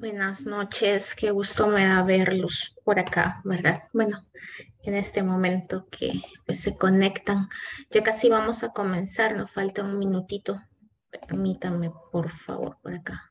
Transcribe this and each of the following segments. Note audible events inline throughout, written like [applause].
Buenas noches, qué gusto me da verlos por acá, ¿verdad? Bueno, en este momento que pues, se conectan, ya casi vamos a comenzar, nos falta un minutito. Permítame, por favor, por acá.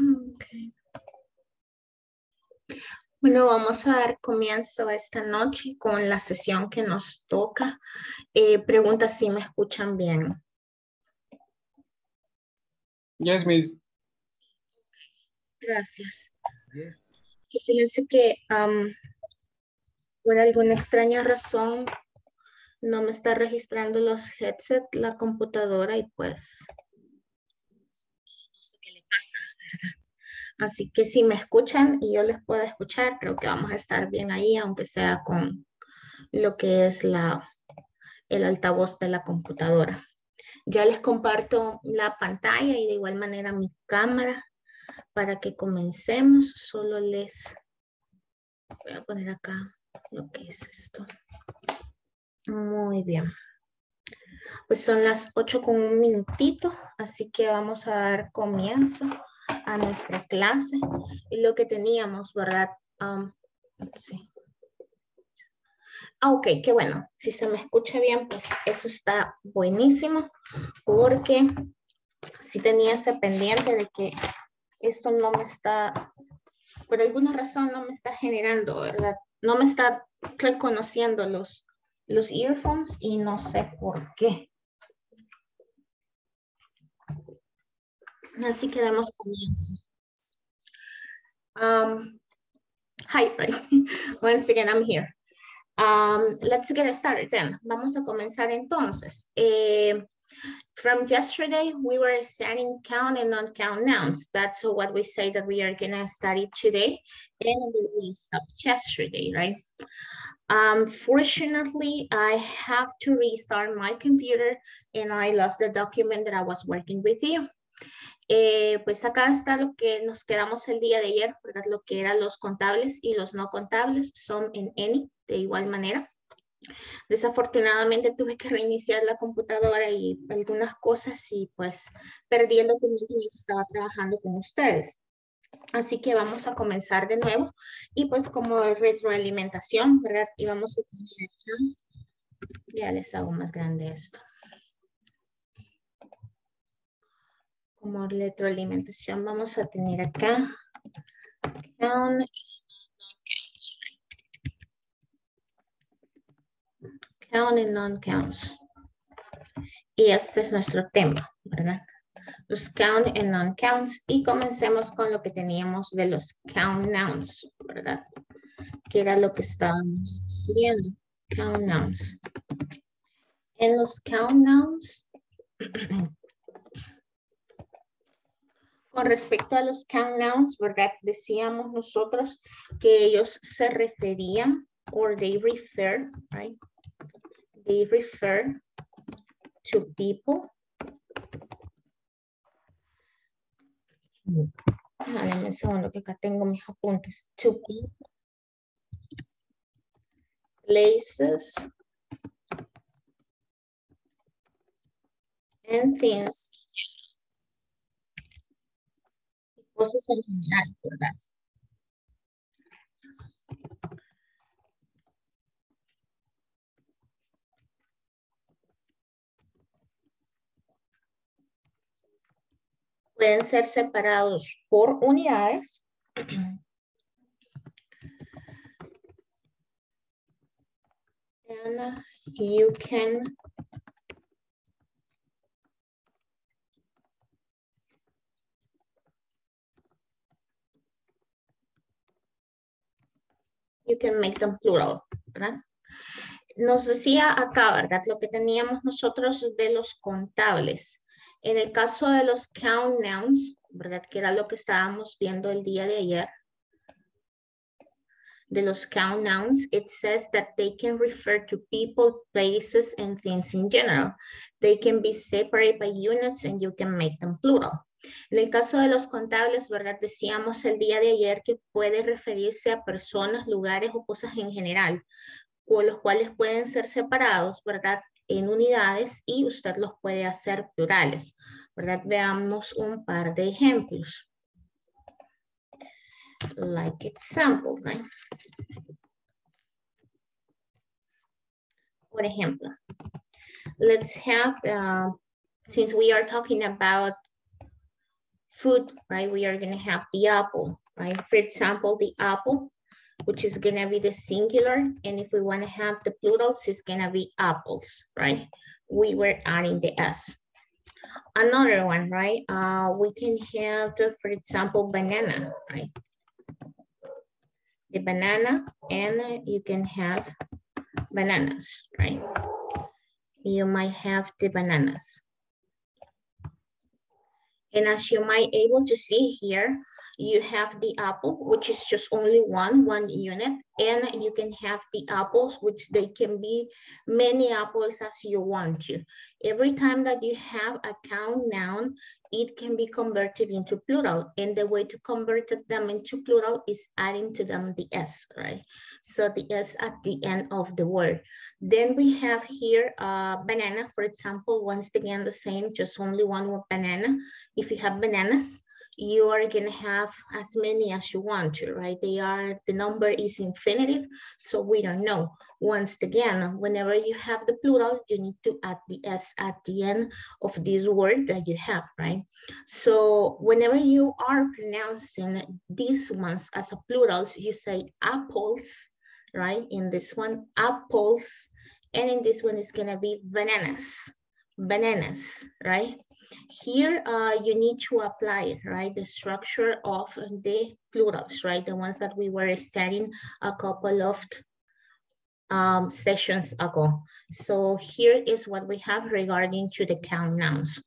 Okay. Bueno, vamos a dar comienzo esta noche con la sesión que nos toca. Eh, pregunta si me escuchan bien. Yes, miss. Gracias. Y fíjense que por alguna extraña razón no me está registrando los headset la computadora y pues no sé qué le pasa, Así que si me escuchan y yo les puedo escuchar, creo que vamos a estar bien ahí, aunque sea con lo que es la, el altavoz de la computadora. Ya les comparto la pantalla y de igual manera mi cámara para que comencemos. Solo les voy a poner acá lo que es esto. Muy bien. Pues son las 8 con un minutito, así que vamos a dar comienzo a nuestra clase y lo que teníamos, ¿verdad? Um, sí. Ah, ok, qué bueno. Si se me escucha bien, pues eso está buenísimo porque si tenía ese pendiente de que esto no me está, por alguna razón no me está generando, ¿verdad? No me está reconociendo los, los earphones y no sé por qué. Así que damos comienzo. Um, hi, [laughs] once again, I'm here. Um, let's get started then. Vamos a comenzar entonces. Eh, from yesterday, we were studying count and non-count nouns. That's what we say that we are gonna study today. And we stopped yesterday, right? Unfortunately, I have to restart my computer and I lost the document that I was working with you. Eh, pues acá está lo que nos quedamos el día de ayer, ¿verdad? Lo que eran los contables y los no contables son en any de igual manera. Desafortunadamente tuve que reiniciar la computadora y algunas cosas y pues perdí el documento que estaba trabajando con ustedes. Así que vamos a comenzar de nuevo y pues como retroalimentación, ¿verdad? Y vamos a tener ya les hago más grande esto. Como retroalimentación vamos a tener acá count, count and non-counts. Y este es nuestro tema, ¿verdad? Los count and non-counts. Y comencemos con lo que teníamos de los count nouns, ¿verdad? Que era lo que estábamos estudiando. Count nouns. En los count nouns [clears throat] Con respecto a los count nouns, ¿verdad? Decíamos nosotros que ellos se referían, or they refer, right? They refer to people. Déjame un segundo que acá tengo mis apuntes. To people, places, and things Pueden ser separados por unidades. [clears throat] And you can you can make them plural, ¿verdad? Nos decía acá, ¿verdad? Lo que teníamos nosotros de los contables. En el caso de los count nouns, ¿verdad? Que era lo que estábamos viendo el día de ayer. De los count nouns, it says that they can refer to people, places, and things in general. They can be separated by units and you can make them plural. En el caso de los contables, ¿verdad? Decíamos el día de ayer que puede referirse a personas, lugares o cosas en general, con los cuales pueden ser separados, ¿verdad? En unidades y usted los puede hacer plurales, ¿verdad? Veamos un par de ejemplos. Like example, right? Por ejemplo, let's have, uh, since we are talking about food, right? We are gonna have the apple, right? For example, the apple, which is gonna be the singular. And if we wanna have the plurals, it's gonna be apples, right? We were adding the S. Another one, right? Uh, we can have, the, for example, banana, right? The banana and you can have bananas, right? You might have the bananas. And as you might able to see here, you have the apple, which is just only one, one unit. And you can have the apples, which they can be many apples as you want to. Every time that you have a count noun, it can be converted into plural. And the way to convert them into plural is adding to them the S, right? So the S at the end of the word. Then we have here uh, banana, for example, once again, the same, just only one banana. If you have bananas, you are gonna have as many as you want to, right? They are, the number is infinitive, so we don't know. Once again, whenever you have the plural, you need to add the S at the end of this word that you have, right? So whenever you are pronouncing these ones as a plural, you say apples, right? In this one, apples, and in this one, it's gonna be bananas, bananas, right? Here, uh, you need to apply, right, the structure of the plurals, right, the ones that we were studying a couple of um, sessions ago. So here is what we have regarding to the count nouns.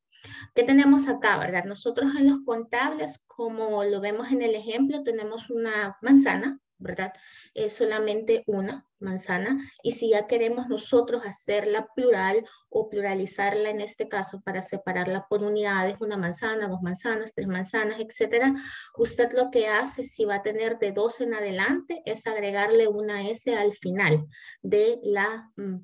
¿Qué tenemos acá, verdad? Nosotros en los contables, como lo vemos en el ejemplo, tenemos una manzana, ¿verdad? Es solamente una manzana. Y si ya queremos nosotros hacerla plural o pluralizarla en este caso para separarla por unidades, una manzana, dos manzanas, tres manzanas, etcétera, usted lo que hace si va a tener de dos en adelante es agregarle una S al final de la mm,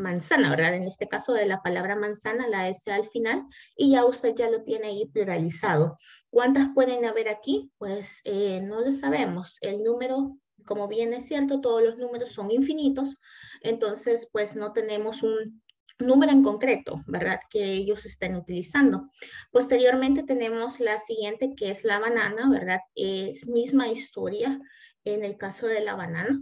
manzana, ¿verdad? En este caso de la palabra manzana, la S al final, y ya usted ya lo tiene ahí pluralizado. ¿Cuántas pueden haber aquí? Pues eh, no lo sabemos. El número, como bien es cierto, todos los números son infinitos, entonces pues no tenemos un número en concreto, ¿verdad? Que ellos estén utilizando. Posteriormente tenemos la siguiente que es la banana, ¿verdad? Es misma historia en el caso de la banana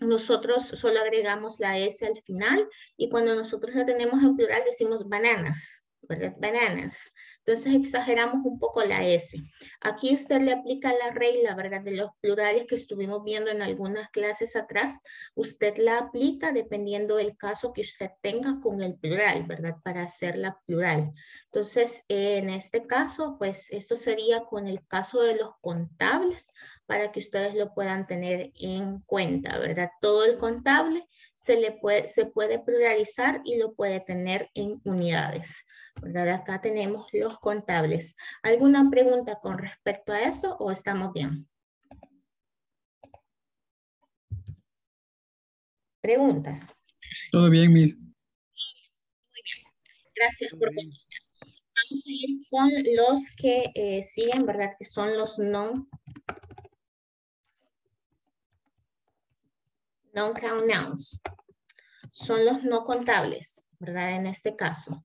nosotros solo agregamos la S al final y cuando nosotros la tenemos en plural decimos bananas, ¿verdad? Bananas. Entonces exageramos un poco la S. Aquí usted le aplica la regla, ¿verdad? De los plurales que estuvimos viendo en algunas clases atrás. Usted la aplica dependiendo del caso que usted tenga con el plural, ¿verdad? Para hacerla plural. Entonces, en este caso, pues esto sería con el caso de los contables para que ustedes lo puedan tener en cuenta, ¿verdad? Todo el contable se, le puede, se puede pluralizar y lo puede tener en unidades. ¿Verdad? Acá tenemos los contables. ¿Alguna pregunta con respecto a eso o estamos bien? ¿Preguntas? Todo bien, Miss. Muy bien. Gracias por contestar. Vamos a ir con los que eh, siguen, ¿verdad? Que son los no non-count nouns. Son los no contables, ¿verdad? En este caso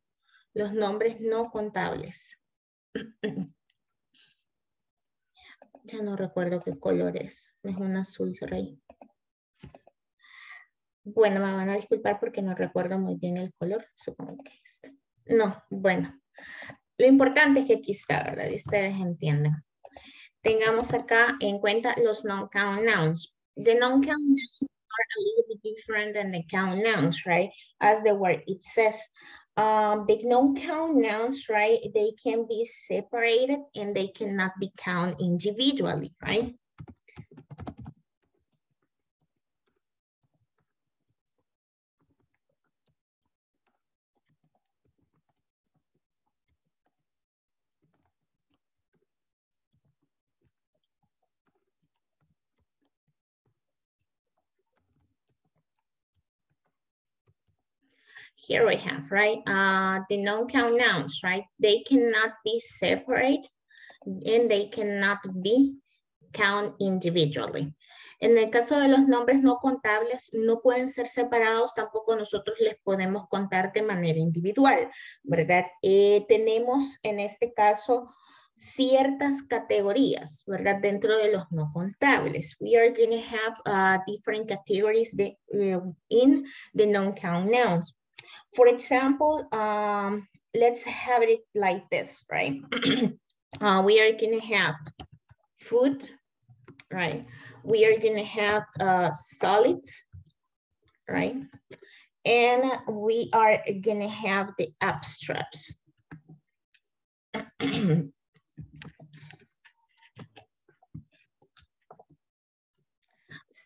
los nombres no contables. [clears throat] Ya no recuerdo qué color es. Es un azul rey. Bueno, me van a disculpar porque no recuerdo muy bien el color. Supongo que este. No, bueno. Lo importante es que aquí está, ¿verdad? Y ustedes entienden. Tengamos acá en cuenta los non-count nouns. The non-count nouns are a little bit different than the count nouns, right? As the word it says. Um, the non-count nouns, right? They can be separated and they cannot be counted individually, right? Here we have, right? Uh, the non-count nouns, right? They cannot be separate and they cannot be count individually. En el caso de los nombres no contables, no pueden ser separados, tampoco nosotros les podemos contar de manera individual, ¿verdad? Eh, tenemos en este caso ciertas categorías, ¿verdad? Dentro de los no contables. We are going to have uh, different categories de, uh, in the non-count nouns. For example, um, let's have it like this, right? [clears throat] uh, we are gonna have food, right? We are gonna have uh, solids, right? And we are gonna have the abstracts. [clears throat]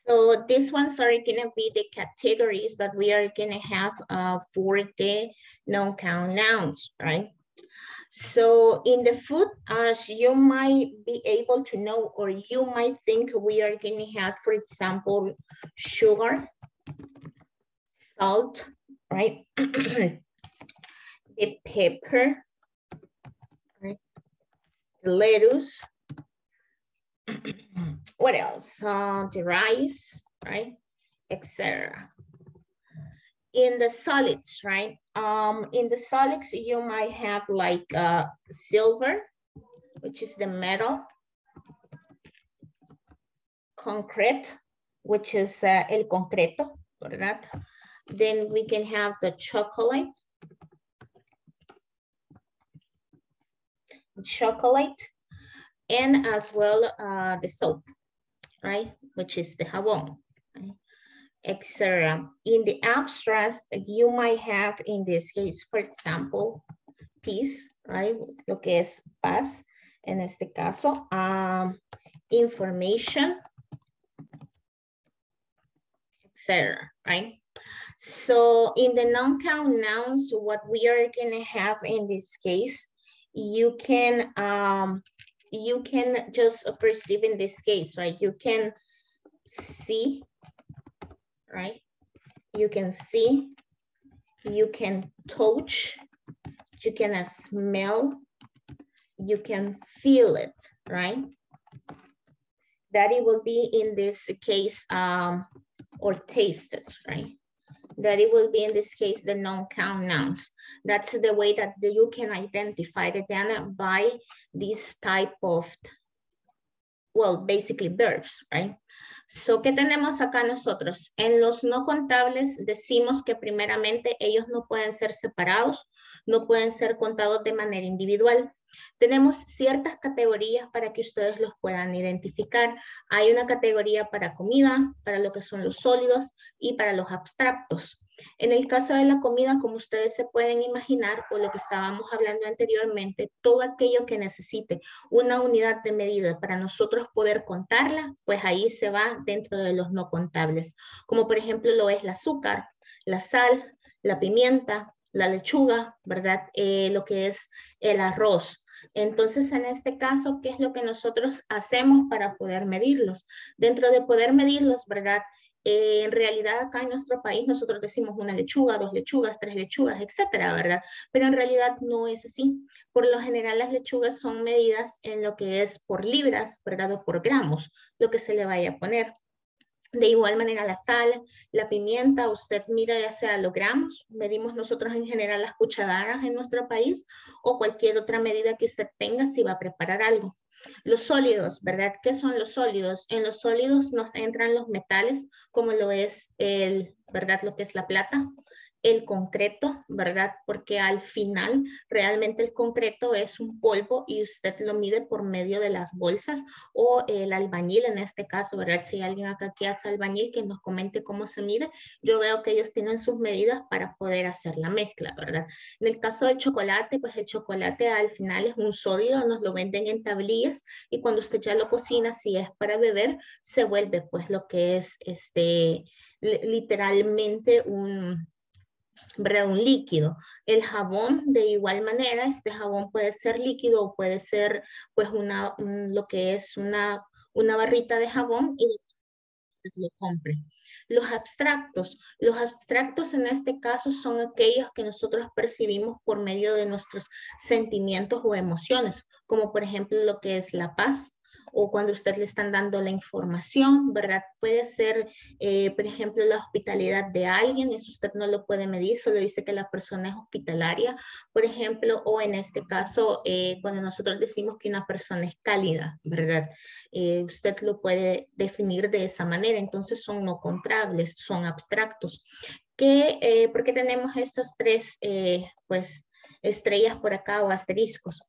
So these ones are gonna be the categories that we are gonna have uh, for the non-count nouns, right? So in the food, as you might be able to know, or you might think we are gonna have, for example, sugar, salt, right? [clears throat] the pepper, right? The lettuce, what else? Uh, the rice, right? Etc. In the solids, right? Um, in the solids, you might have like uh, silver, which is the metal, concrete, which is uh, el concreto, ¿verdad? Then we can have the chocolate, chocolate, and as well uh, the soap, right? Which is the jabón, right? etc. In the abstract, you might have in this case, for example, peace, right? Lo que es paz, en este caso, um, information, etc. right? So in the non-count nouns, what we are gonna have in this case, you can um, you can just perceive in this case, right? You can see, right? You can see, you can touch, you can smell, you can feel it, right? That it will be in this case um, or taste it, right? That it will be in this case the non-count nouns. That's the way that you can identify the data by this type of, well, basically verbs, right? So, ¿qué tenemos acá nosotros? En los no contables decimos que primeramente ellos no pueden ser separados, no pueden ser contados de manera individual. Tenemos ciertas categorías para que ustedes los puedan identificar. Hay una categoría para comida, para lo que son los sólidos y para los abstractos. En el caso de la comida, como ustedes se pueden imaginar, por lo que estábamos hablando anteriormente, todo aquello que necesite una unidad de medida para nosotros poder contarla, pues ahí se va dentro de los no contables, como por ejemplo lo es el azúcar, la sal, la pimienta, la lechuga, ¿verdad? Eh, lo que es el arroz. Entonces, en este caso, ¿qué es lo que nosotros hacemos para poder medirlos? Dentro de poder medirlos, ¿verdad? Eh, en realidad acá en nuestro país nosotros decimos una lechuga, dos lechugas, tres lechugas, etcétera, ¿verdad? Pero en realidad no es así. Por lo general las lechugas son medidas en lo que es por libras, ¿verdad? O por gramos, lo que se le vaya a poner. De igual manera la sal, la pimienta, usted mira ya sea los gramos, medimos nosotros en general las cucharadas en nuestro país o cualquier otra medida que usted tenga si va a preparar algo. Los sólidos, ¿verdad? ¿Qué son los sólidos? En los sólidos nos entran los metales como lo es el, ¿verdad? Lo que es la plata, el concreto, ¿verdad? Porque al final realmente el concreto es un polvo y usted lo mide por medio de las bolsas o el albañil en este caso, ¿verdad? Si hay alguien acá que hace albañil que nos comente cómo se mide, yo veo que ellos tienen sus medidas para poder hacer la mezcla, ¿verdad? En el caso del chocolate, pues el chocolate al final es un sólido, nos lo venden en tablillas y cuando usted ya lo cocina, si es para beber, se vuelve pues lo que es este literalmente un ¿verdad? Un líquido. El jabón, de igual manera, este jabón puede ser líquido o puede ser, pues, una, lo que es una, una barrita de jabón y lo compre. Los abstractos. Los abstractos en este caso son aquellos que nosotros percibimos por medio de nuestros sentimientos o emociones, como por ejemplo lo que es la paz, o cuando usted le están dando la información, ¿verdad? Puede ser, eh, por ejemplo, la hospitalidad de alguien, eso usted no lo puede medir, solo dice que la persona es hospitalaria, por ejemplo, o en este caso, eh, cuando nosotros decimos que una persona es cálida, ¿verdad? Eh, usted lo puede definir de esa manera, entonces son no contrables, son abstractos. ¿Qué, ¿Por qué tenemos estos tres, pues, estrellas por acá o asteriscos?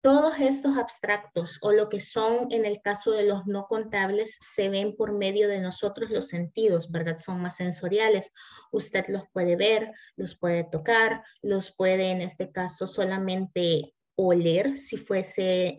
Todos estos abstractos o lo que son en el caso de los no contables se ven por medio de nosotros los sentidos, ¿verdad? Son más sensoriales. Usted los puede ver, los puede tocar, los puede en este caso solamente oler si fuese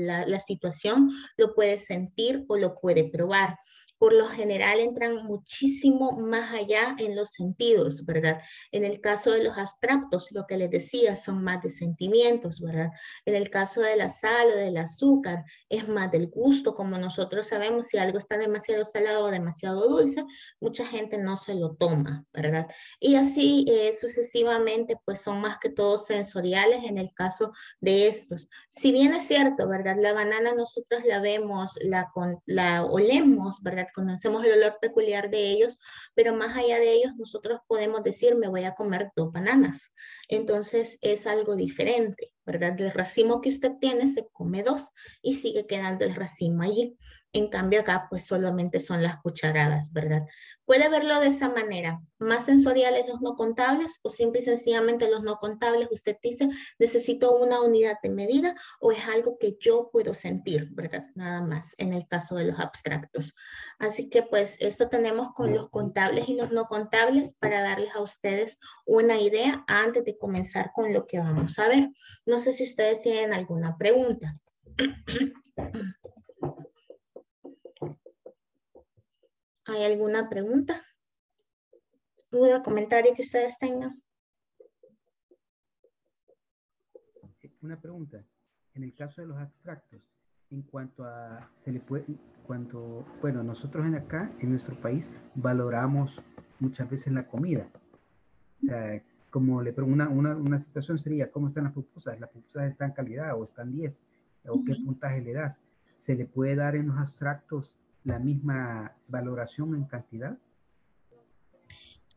la, situación, lo puede sentir o lo puede probar por lo general entran muchísimo más allá en los sentidos, ¿verdad? En el caso de los abstractos, lo que les decía, son más de sentimientos, ¿verdad? En el caso de la sal o del azúcar, es más del gusto, como nosotros sabemos, si algo está demasiado salado o demasiado dulce, mucha gente no se lo toma, ¿verdad? Y así eh, sucesivamente, pues son más que todo sensoriales en el caso de estos. Si bien es cierto, ¿verdad? La banana nosotros la vemos, la, la olemos, ¿verdad? Conocemos el olor peculiar de ellos, pero más allá de ellos nosotros podemos decir, me voy a comer dos bananas. Entonces es algo diferente, ¿verdad? Del racimo que usted tiene se come dos y sigue quedando el racimo allí. En cambio acá pues solamente son las cucharadas, ¿verdad? Puede verlo de esa manera, más sensoriales los no contables o simple y sencillamente los no contables, usted dice, necesito una unidad de medida o es algo que yo puedo sentir, ¿verdad? Nada más en el caso de los abstractos. Así que pues esto tenemos con los contables y los no contables para darles a ustedes una idea antes de comenzar con lo que vamos a ver. No sé si ustedes tienen alguna pregunta. [clears throat] ¿Hay alguna pregunta? ¿Duda, comentario que ustedes tengan? Una pregunta. En el caso de los abstractos, en cuanto a, se le puede, cuando, bueno, nosotros en acá, en nuestro país, valoramos muchas veces la comida. O sea, como le una, una, una situación sería, ¿cómo están las pupusas? ¿Las pupusas están en calidad o están 10? ¿O qué puntaje le das? ¿Se le puede dar en los abstractos la misma valoración en cantidad?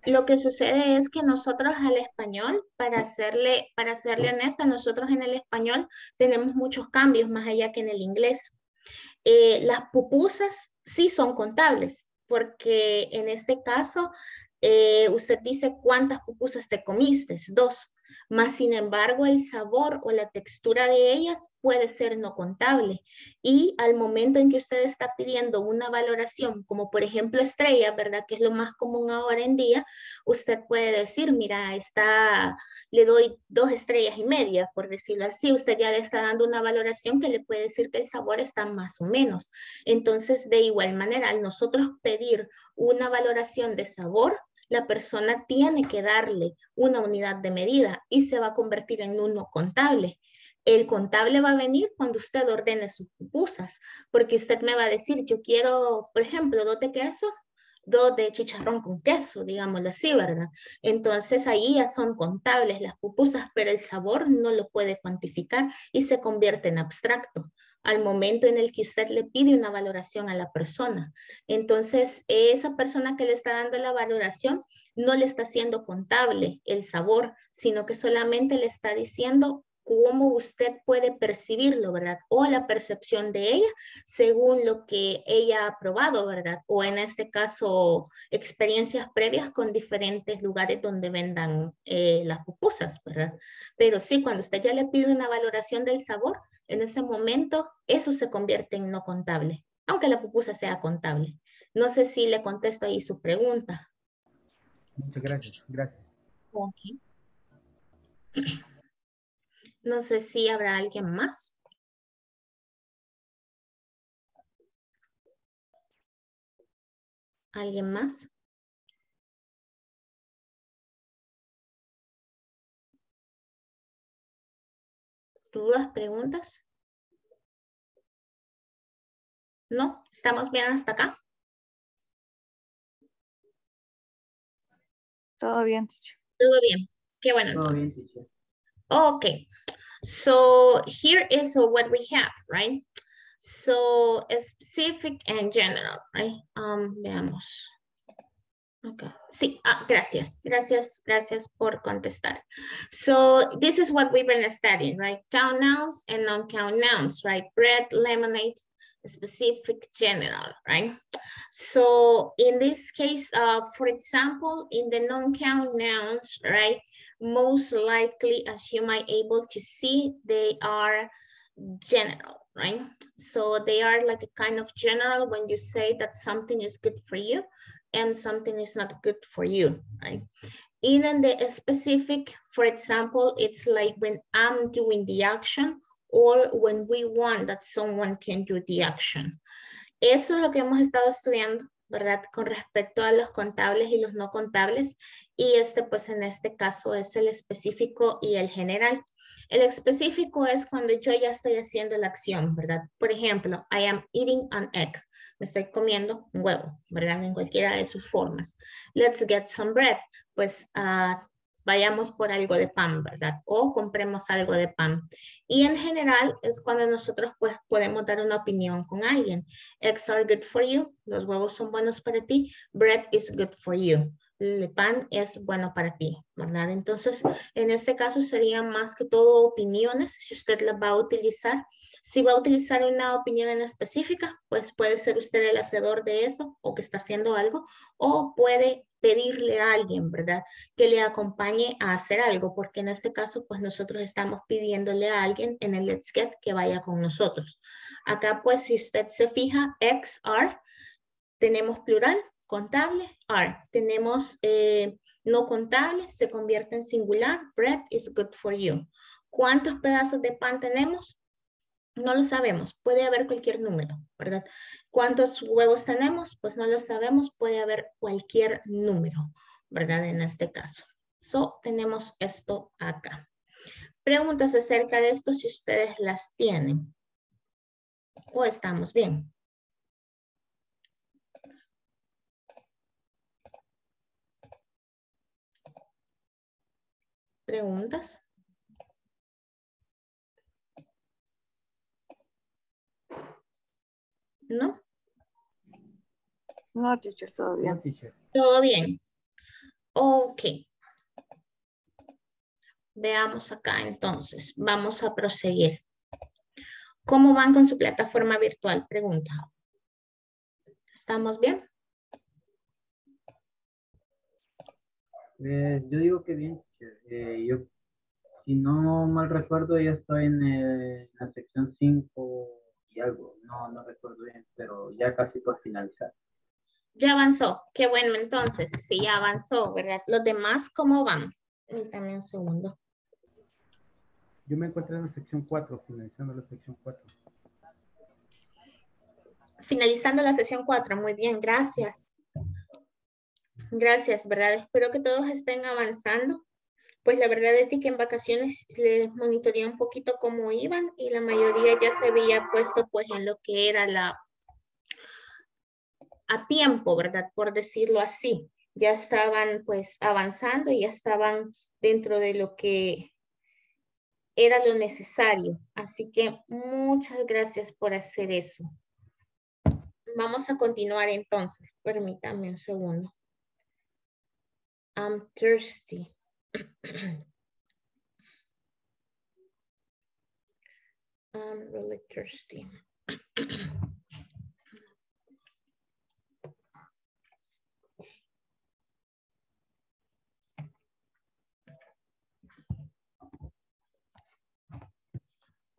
Lo que sucede es que nosotros al español, para serle, para serle honesta, nosotros en el español tenemos muchos cambios más allá que en el inglés. Eh, las pupusas sí son contables, porque en este caso eh, usted dice cuántas pupusas te comiste, dos. Más sin embargo, el sabor o la textura de ellas puede ser no contable. Y al momento en que usted está pidiendo una valoración, como por ejemplo estrella, ¿verdad? Que es lo más común ahora en día, usted puede decir, mira, está, le doy dos estrellas y media, por decirlo así. Usted ya le está dando una valoración que le puede decir que el sabor está más o menos. Entonces, de igual manera, al nosotros pedir una valoración de sabor, la persona tiene que darle una unidad de medida y se va a convertir en uno contable. El contable va a venir cuando usted ordene sus pupusas, porque usted me va a decir, yo quiero, por ejemplo, dos de queso, dos de chicharrón con queso, digámoslo así, ¿verdad? Entonces ahí ya son contables las pupusas, pero el sabor no lo puede cuantificar y se convierte en abstracto. Al momento en el que usted le pide una valoración a la persona. Entonces, esa persona que le está dando la valoración no le está haciendo contable el sabor, sino que solamente le está diciendo cómo usted puede percibirlo, ¿verdad? O la percepción de ella según lo que ella ha probado, ¿verdad? O en este caso, experiencias previas con diferentes lugares donde vendan eh, las pupusas, ¿verdad? Pero sí, cuando usted ya le pide una valoración del sabor, en ese momento eso se convierte en no contable, aunque la pupusa sea contable. No sé si le contesto ahí su pregunta. Muchas gracias, gracias. Okay. No sé si habrá alguien más. ¿Alguien más? ¿Dudas, preguntas? ¿No? ¿Estamos bien hasta acá? Todo bien, Todo bien. Qué bueno entonces. Okay. So here is what we have, right? So specific and general, right? Um, veamos. Okay. Sí, ah, gracias, gracias, gracias por contestar. So this is what we've been studying, right? Count nouns and non-count nouns, right? Bread, lemonade, specific, general, right? So in this case, uh, for example, in the non-count nouns, right? most likely, as you might able to see, they are general, right? So they are like a kind of general when you say that something is good for you and something is not good for you, right? Even the specific, for example, it's like when I'm doing the action or when we want that someone can do the action. Eso es lo que hemos estado estudiando ¿verdad? Con respecto a los contables y los no contables. Y este, pues en este caso es el específico y el general. El específico es cuando yo ya estoy haciendo la acción, ¿verdad? Por ejemplo, I am eating an egg. Me estoy comiendo un huevo, ¿verdad? En cualquiera de sus formas. Let's get some bread. Pues uh, vayamos por algo de pan, ¿verdad? O compremos algo de pan. Y en general es cuando nosotros pues podemos dar una opinión con alguien. Eggs are good for you. Los huevos son buenos para ti. Bread is good for you. El pan es bueno para ti, ¿verdad? Entonces, en este caso serían más que todo opiniones, si usted las va a utilizar. Si va a utilizar una opinión en específica, pues puede ser usted el hacedor de eso o que está haciendo algo, o puede pedirle a alguien, ¿verdad? Que le acompañe a hacer algo, porque en este caso, pues nosotros estamos pidiéndole a alguien en el Let's Get que vaya con nosotros. Acá, pues, si usted se fija, X, are, tenemos plural, contable, are. Tenemos eh, no contable, se convierte en singular, bread is good for you. ¿Cuántos pedazos de pan tenemos? No lo sabemos, puede haber cualquier número, ¿verdad? ¿Cuántos huevos tenemos? Pues no lo sabemos, puede haber cualquier número, ¿verdad? En este caso. So, tenemos esto acá. Preguntas acerca de esto si ustedes las tienen. ¿O estamos bien? ¿Preguntas? ¿No? No, teacher, todo bien. Todo bien. Ok. Veamos acá entonces. Vamos a proseguir. ¿Cómo van con su plataforma virtual? Pregunta. ¿Estamos bien? Eh, yo digo que bien. Eh, yo, si no mal recuerdo, ya estoy en, eh, la sección 5 algo, no, no recuerdo bien, pero ya casi por finalizar. Ya avanzó, qué bueno entonces, sí, ya avanzó, ¿verdad? Los demás, ¿cómo van? Permítame un segundo. Yo me encuentro en la sección 4, finalizando la sección 4. Finalizando la sesión 4, muy bien, gracias. Gracias, ¿verdad? Espero que todos estén avanzando pues la verdad es que en vacaciones les monitoreé un poquito cómo iban y la mayoría ya se había puesto pues en lo que era la a tiempo, ¿verdad? Por decirlo así. Ya estaban pues avanzando y ya estaban dentro de lo que era lo necesario. Así que muchas gracias por hacer eso. Vamos a continuar entonces. Permítame un segundo. I'm thirsty. I'm really thirsty.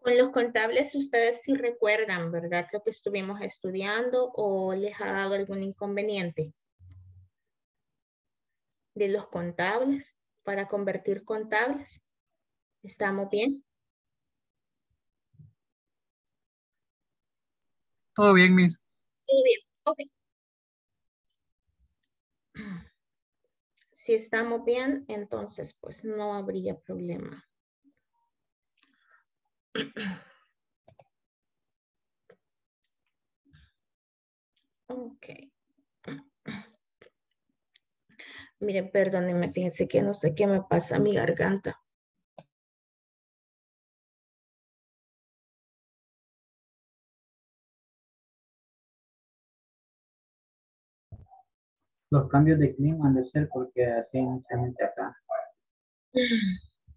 Con los contables, ustedes sí recuerdan, ¿verdad? Lo que estuvimos estudiando o les ha dado algún inconveniente de los contables para convertir contables. ¿Estamos bien? Todo bien, Miss. Todo bien, ok. Si estamos bien, entonces pues no habría problema. Ok. Miren, perdónenme, fíjense que no sé qué me pasa a mi garganta. Los cambios de clima han de ser porque así mucha gente acá.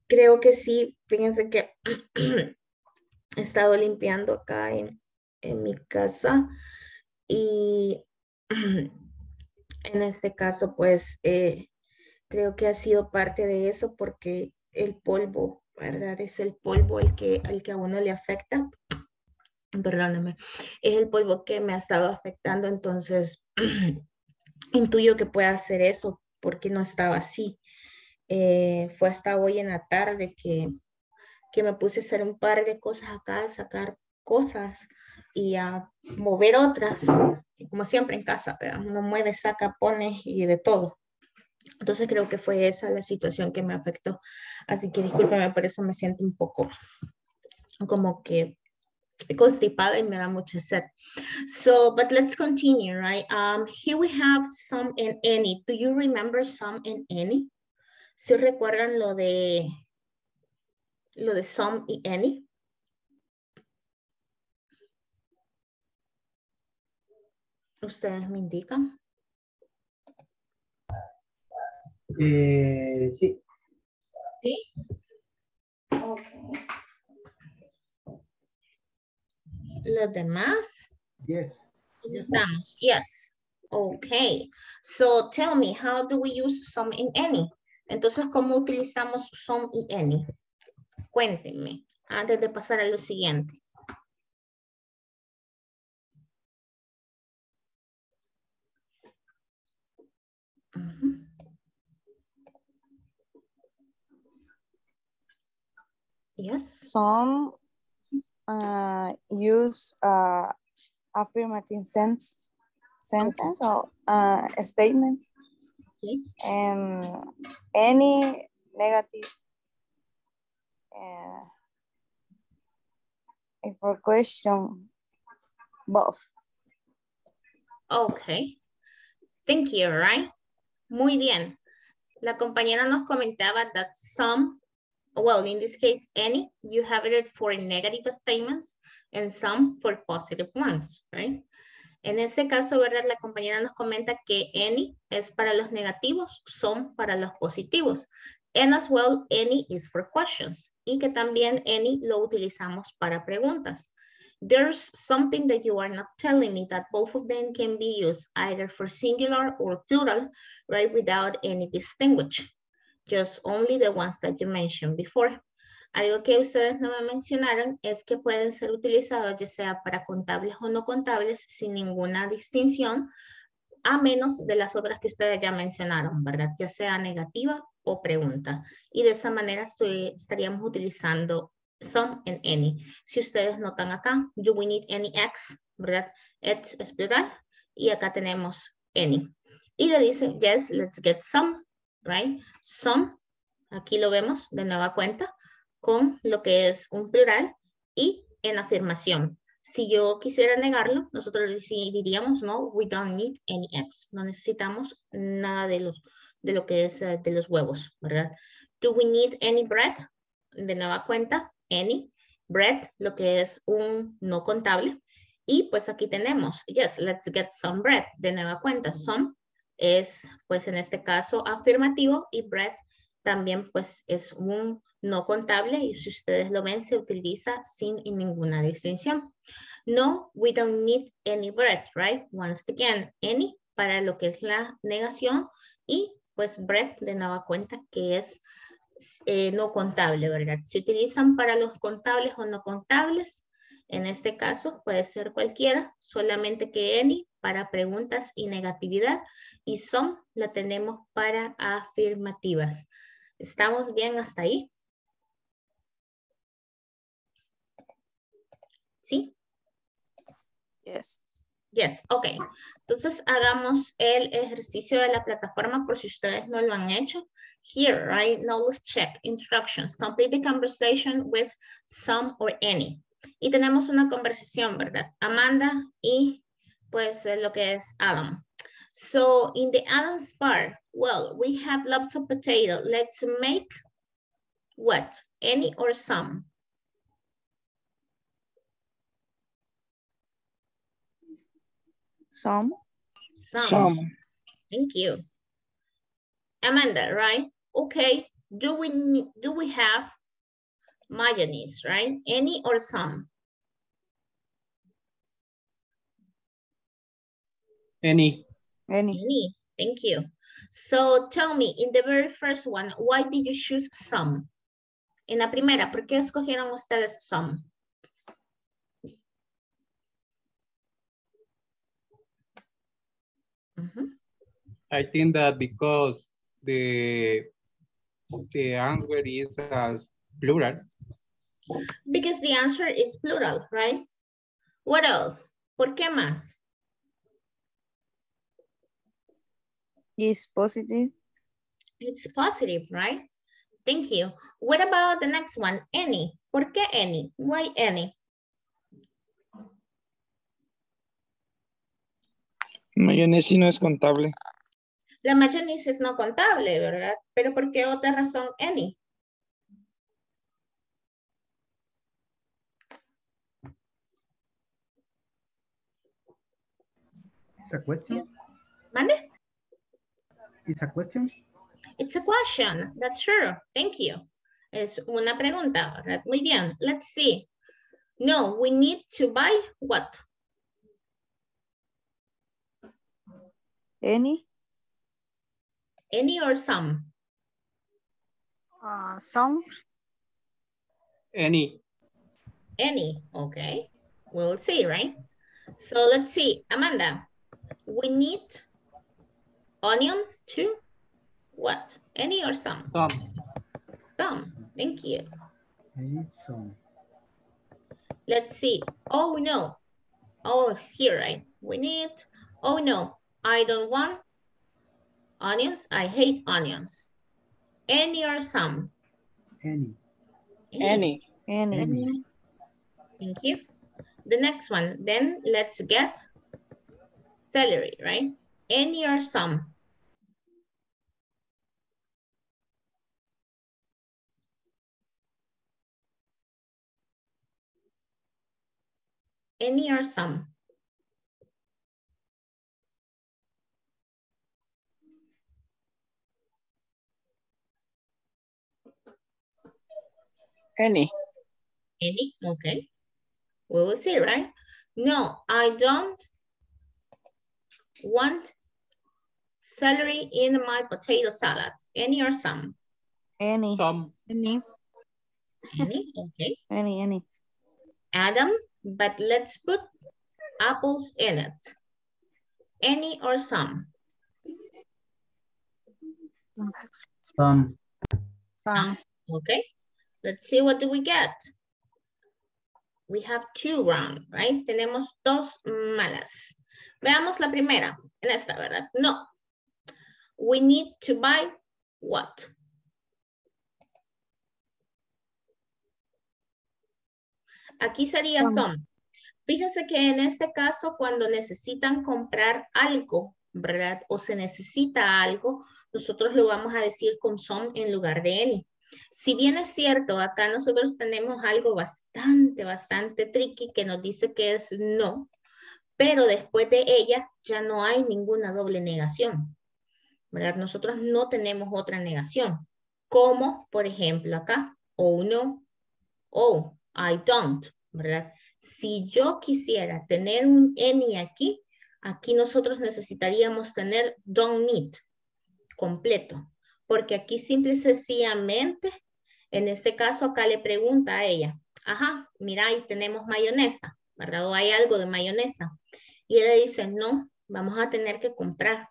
Creo que sí, fíjense que [clears throat] he estado limpiando acá en, mi casa y [clears throat] en este caso pues eh, creo que ha sido parte de eso porque el polvo, ¿verdad? Es el polvo el que, el que a uno le afecta. Perdóname, es el polvo que me ha estado afectando, entonces [clears throat] intuyo que pueda hacer eso porque no estaba así. Eh, fue hasta hoy en la tarde que que me puse a hacer un par de cosas acá, a sacar cosas y a mover otras, como siempre en casa, uno mueve, saca, pone y de todo. Entonces creo que fue esa la situación que me afectó. Así que discúlpeme, por eso me siento un poco como que constipada y me da mucha sed. So, but let's continue, right? Um, here we have some and any. Do you remember some and any? Si recuerdan lo de lo de some y any? ¿Ustedes me indican? Eh, sí. ¿Sí? Ok. ¿Los demás? Yes. Ya estamos. Yes. Okay. So tell me, how do we use some in any? Entonces, ¿cómo utilizamos some y any? Cuéntenme, antes de pasar a lo siguiente. Yes. Some uh, use uh, affirmative sentence or uh, statement. And any negative uh, a question both. Okay. Thank you, right? Muy bien. La compañera nos comentaba that some, well, in this case, any, you have it for negative statements and some for positive ones, right? En este caso, ¿verdad? La compañera nos comenta que any es para los negativos, some para los positivos. And as well, any is for questions. Y que también any lo utilizamos para preguntas. There's something that you are not telling me that both of them can be used either for singular or plural, right? Without any distinguish. Just only the ones that you mentioned before. Algo que ustedes no me mencionaron es que pueden ser utilizados ya sea para contables o no contables sin ninguna distinción, a menos de las otras que ustedes ya mencionaron, ¿verdad? Ya sea negativa o pregunta. Y de esa manera estaríamos utilizando some and any. Si ustedes notan acá, do we need any X, ¿verdad? X es plural y acá tenemos any. Y le dice, yes, let's get some, right? Some, aquí lo vemos de nueva cuenta, con lo que es un plural y en afirmación. Si yo quisiera negarlo, nosotros diríamos, no, we don't need any eggs. No necesitamos nada de, los, de lo que es eh, de los huevos, ¿verdad? Do we need any bread? de nueva cuenta, any, bread, lo que es un no contable. Y pues aquí tenemos, yes, let's get some bread, de nueva cuenta, some es pues en este caso afirmativo y bread también pues es un no contable y si ustedes lo ven se utiliza sin ninguna distinción. No, we don't need any bread, right? Once again, any para lo que es la negación y pues bread de nueva cuenta que es eh, no contable, ¿verdad? Se utilizan para los contables o no contables. En este caso puede ser cualquiera, solamente que any para preguntas y negatividad y son la tenemos para afirmativas. ¿Estamos bien hasta ahí? ¿Sí? Yes. Yes, ok. Entonces hagamos el ejercicio de la plataforma por si ustedes no lo han hecho. Here, right? Now let's check. Instructions. Complete the conversation with some or any. Y tenemos una conversación, ¿verdad? Amanda y pues eh, lo que es Adam. So in the Adam's part, well, we have lots of potato. Let's make what? Any or some? Some. Some. Some. Thank you. Amanda, right? Okay. Do we do we have mayonnaise, right? Any or some? Any. Any. Any. Thank you. So tell me, in the very first one, why did you choose some? En la primera, ¿por qué escogieron ustedes some? Mhm. I think that because the the answer is as plural. Because the answer is plural, right? What else? ¿Por qué más? Is positive. It's positive, right? Thank you. What about the next one? Any. ¿Por qué any? Why any? Mayonesa no es contable. La mayonesa es no contable, ¿verdad? Pero ¿por qué otra razón any? Is a question? ¿Mande? Is a question? It's a question. That's true. Thank you. Es una pregunta, ¿verdad? Muy bien. Let's see. No, we need to buy what? Any. Any or some? Uh, some, Any. Any, okay. We'll see, right? So let's see, Amanda, we need onions too? What, any or some? Some. Some, thank you. I need some. Let's see, oh no. Oh, here, right? We need, oh no, I don't want onions. I hate onions. Any or some? Any. Any. Any. Thank you. The next one, then let's get celery, right? Any or some? Any or some? Any. Any, okay. We will see, right? No, I don't want celery in my potato salad. Any or some? Any. Some. any, Any, okay. Any. Any. Adam, but let's put apples in it. Any or some? Some, some, Okay, let's see what do we get. We have two wrong, right? Tenemos dos malas. Veamos la primera, en esta, ¿verdad? No. We need to buy what? Aquí sería Some. son. Fíjense que en este caso, cuando necesitan comprar algo, ¿verdad? O se necesita algo, nosotros lo vamos a decir con some en lugar de any. Si bien es cierto, acá nosotros tenemos algo bastante, bastante tricky que nos dice que es no, pero después de ella ya no hay ninguna doble negación. ¿verdad? Nosotros no tenemos otra negación, como por ejemplo acá, oh no, oh, I don't, ¿verdad? Si yo quisiera tener un any aquí, aquí nosotros necesitaríamos tener don't need completo, porque aquí simple y sencillamente, en este caso acá le pregunta a ella, ajá, mira, ahí tenemos mayonesa, ¿verdad? O hay algo de mayonesa. Y ella dice, no, vamos a tener que comprar,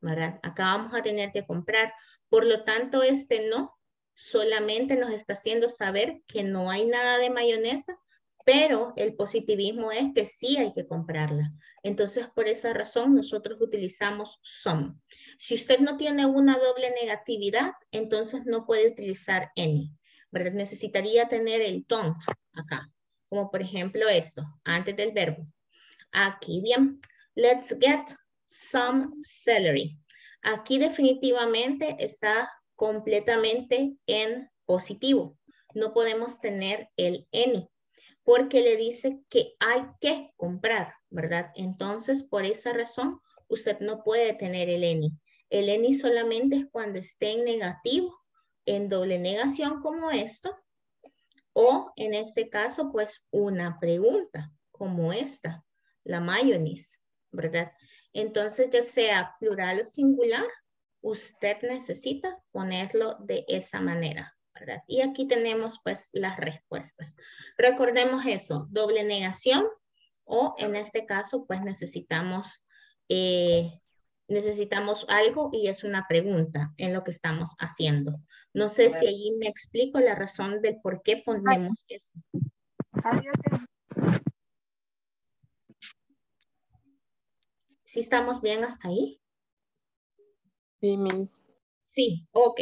¿verdad? Acá vamos a tener que comprar. Por lo tanto, este no solamente nos está haciendo saber que no hay nada de mayonesa, pero el positivismo es que sí hay que comprarla. Entonces, por esa razón, nosotros utilizamos some. Si usted no tiene una doble negatividad, entonces no puede utilizar any. ¿verdad? Necesitaría tener el don't acá, como por ejemplo esto, antes del verbo. Aquí, bien. Let's get some celery. Aquí definitivamente está completamente en positivo. No podemos tener el any porque le dice que hay que comprar, ¿verdad? Entonces, por esa razón, usted no puede tener el any. El any solamente es cuando esté en negativo, en doble negación como esto, o en este caso, pues una pregunta como esta, la mayonnaise, ¿verdad? Entonces, ya sea plural o singular, usted necesita ponerlo de esa manera. ¿verdad? Y aquí tenemos pues las respuestas. Recordemos eso, doble negación o en este caso pues necesitamos, eh, necesitamos algo y es una pregunta en lo que estamos haciendo. No sé si ahí me explico la razón del por qué ponemos eso. ¿Sí estamos bien hasta ahí? Sí, Miss. Sí, ok.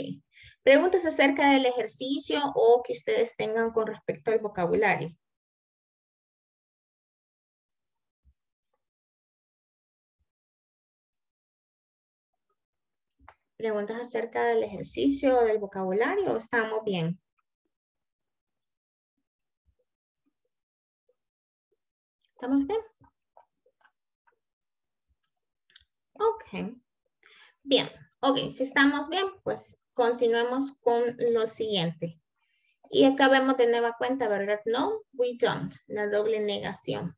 Preguntas acerca del ejercicio o que ustedes tengan con respecto al vocabulario. Preguntas acerca del ejercicio o del vocabulario, ¿estamos bien? ¿Estamos bien? Ok. Bien, ok, si estamos bien, pues continuemos con lo siguiente. Y acá vemos de nueva cuenta, ¿verdad? No, we don't, la doble negación.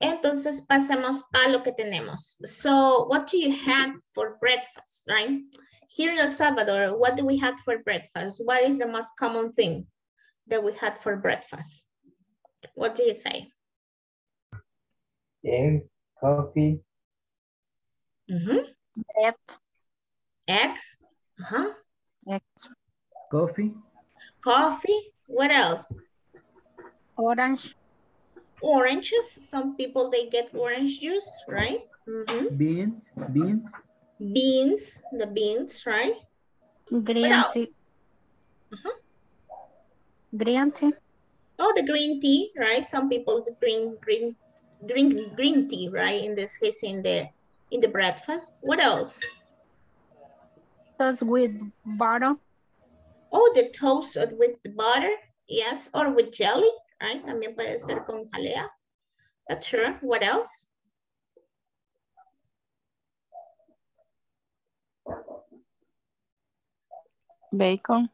Entonces pasemos a lo que tenemos. So, what do you have for breakfast, right? Here in El Salvador, what do we have for breakfast? What is the most common thing that we had for breakfast? What do you say? Egg, coffee. Mm -hmm. Yep. Eggs. Uh-huh. Eggs. Coffee. Coffee. What else? Orange. Oranges. Some people, they get orange juice, right? Mm -hmm. Beans. Beans. Beans. The beans, right? Green what tea. Uh-huh. Green tea. Oh, the green tea, right? Some people drink green drink green tea, right? In this case, in the in the breakfast. What else? Toast with butter. Oh, the toast with the butter. Yes, or with jelly, right? También puede ser con jalea. That's true. What else? Bacon.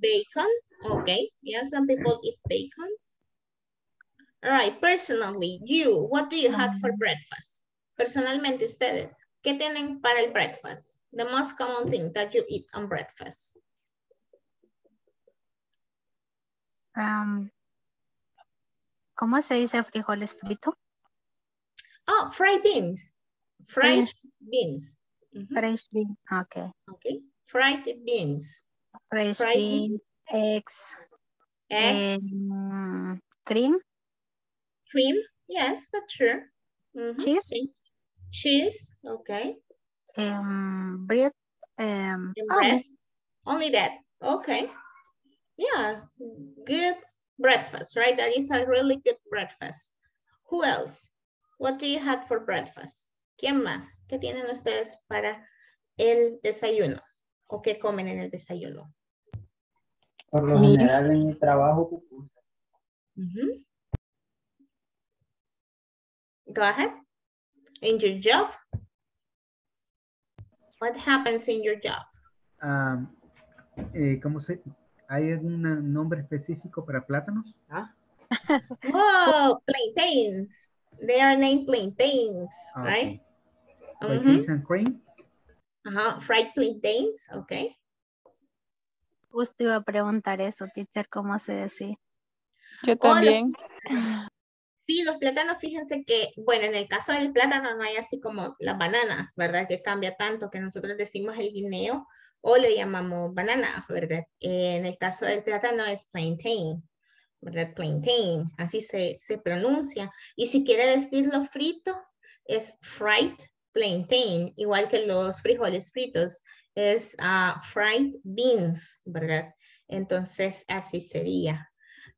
Bacon. Okay. Yeah, some people eat bacon. All right. Personally, you, what do you have for breakfast? Personalmente, ustedes, ¿qué tienen para el breakfast? The most common thing that you eat on breakfast. Um, ¿Cómo se dice frijoles frito? Oh, fried beans. Fried beans. Mhm. Fresh bean. Okay. Okay. Fried beans. Fried beans, eggs, Eggs, um, cream, cream. Yes, that's true. Cheese. Cheese. Okay. um, bread, um, oh, bread. Only that. Okay. Yeah. Good breakfast, right? That is a really good breakfast. Who else? What do you have for breakfast? ¿Quién más? ¿Qué tienen ustedes para el desayuno? ¿O qué comen en el desayuno? Por lo Miss. general en mi trabajo, pupusa. Mhm. Go ahead. In your job? What happens in your job? Ah, eh, ¿Cómo se? ¿Hay algún nombre específico para plátanos? [laughs] Whoa, plantains. They are named plantains, Ah, right? ok. Like Mhm. peas and cream? Ajá, fried plantains, okay. Justo iba a preguntar eso, teacher, ¿cómo se decía? Yo Hola. también. [laughs] Sí, los plátanos, fíjense que, bueno, en el caso del plátano no hay así como las bananas, ¿verdad? Que cambia tanto que nosotros decimos el guineo o le llamamos banana, ¿verdad? En el caso del plátano es plantain, ¿verdad? Plantain, así se, se pronuncia. Y si quiere decirlo frito, es fried plantain, igual que los frijoles fritos, es ah, fried beans, ¿verdad? Entonces, así sería.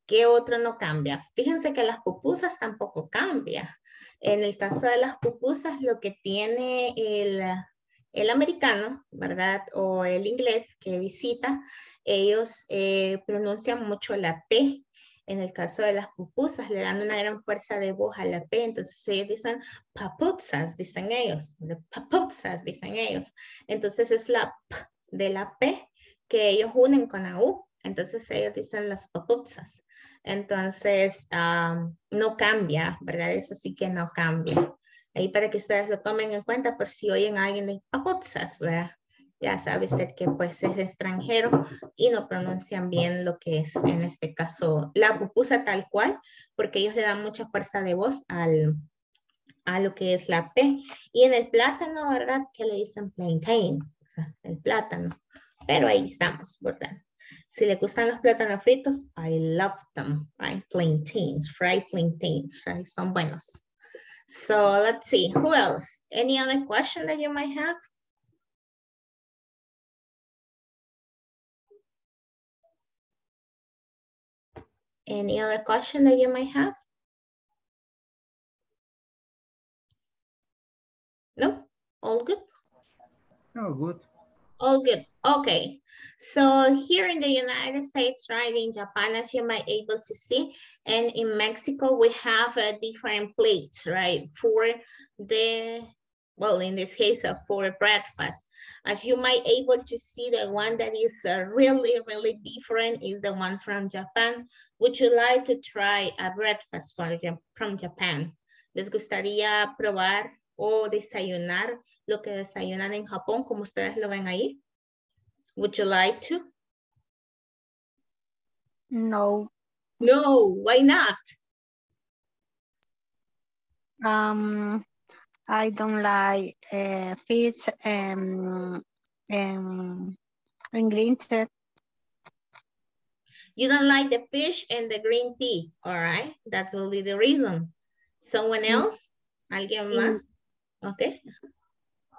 ¿Qué otro no cambia? Fíjense que las pupusas tampoco cambia. En el caso de las pupusas, lo que tiene el, el americano, ¿verdad? O el inglés que visita, ellos eh, pronuncian mucho la P. En el caso de las pupusas, le dan una gran fuerza de voz a la P. Entonces ellos dicen papuzas, dicen ellos. Papuzas, dicen ellos. Entonces es la P de la P que ellos unen con la U. Entonces ellos dicen las papuzas. Entonces, am, no cambia, ¿verdad? Eso sí que no cambia. Ahí para que ustedes lo tomen en cuenta por si oyen a alguien de papuzas, ¿verdad? Ya sabe usted que pues es extranjero y no pronuncian bien lo que es en este caso la pupusa tal cual, porque ellos le dan mucha fuerza de voz al, a lo que es la P. Y en el plátano, ¿verdad? Que le dicen plantain, el plátano. Pero ahí estamos, ¿verdad? Si le gustan los plátanos fritos, I love them, right? Plantains, fried plantains, right? Son buenos. So let's see, who else? Any other question that you might have? Any other question that you might have? No, all good? Oh, good. All good. Okay. So here in the United States, right, in Japan, as you might able to see, and in Mexico, we have uh, different plates, right, for the, well, in this case, uh, for breakfast. As you might able to see, the one that is uh, really, really different is the one from Japan. Would you like to try a breakfast Ja- from Japan? ¿Les gustaría probar o desayunar lo que desayunan en Japón, como ustedes lo ven ahí? Would you like to? No. No, why not? Um, I don't like uh, fish and, and, and green tea. You don't like the fish and the green tea, all right? That's only the reason. Someone else? Mm. else? ¿Alguien Mm. más? Okay.